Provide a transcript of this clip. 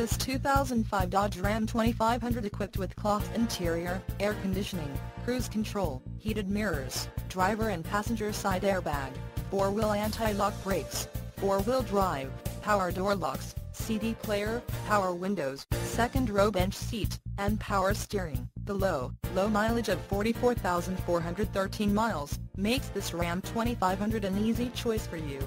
This 2005 Dodge Ram 2500 equipped with cloth interior, air conditioning, cruise control, heated mirrors, driver and passenger side airbag, four-wheel anti-lock brakes, four-wheel drive, power door locks, CD player, power windows, second row bench seat, and power steering. The low, low mileage of 44,413 miles, makes this Ram 2500 an easy choice for you.